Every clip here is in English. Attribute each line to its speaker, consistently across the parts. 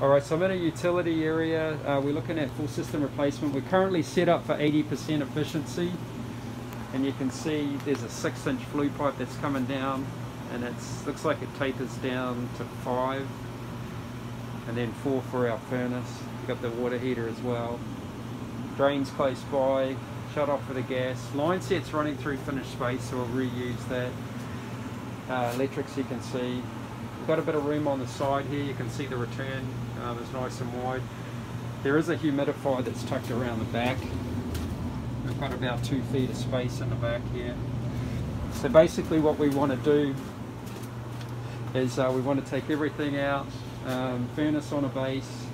Speaker 1: All right, so I'm in a utility area. Uh, we're looking at full system replacement. We're currently set up for 80% efficiency. And you can see there's a six inch flue pipe that's coming down and it looks like it tapers down to five. And then four for our furnace. We've got the water heater as well. Drains close by, shut off for the gas. Line set's running through finished space, so we'll reuse that. Uh, electrics you can see. We've got a bit of room on the side here. You can see the return um, is nice and wide. There is a humidifier that's tucked around the back. We've got about two feet of space in the back here. So basically what we want to do is uh, we want to take everything out, um, furnace on a base,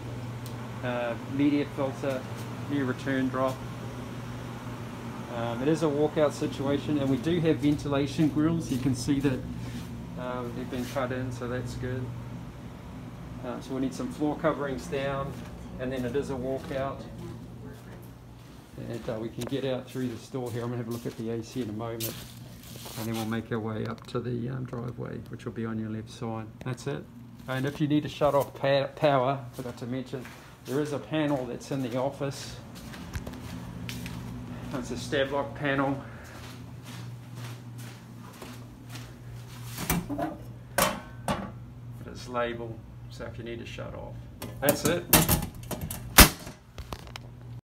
Speaker 1: uh, media filter, new return drop, um, it is a walkout situation and we do have ventilation grills. You can see that um, they've been cut in, so that's good. Uh, so we need some floor coverings down and then it is a walkout. And uh, we can get out through the store here. I'm going to have a look at the AC in a moment. And then we'll make our way up to the um, driveway, which will be on your left side. That's it. And if you need to shut off power, forgot to mention, there is a panel that's in the office that's a Stab-Lok panel. It's labeled, so if you need to shut off. That's it.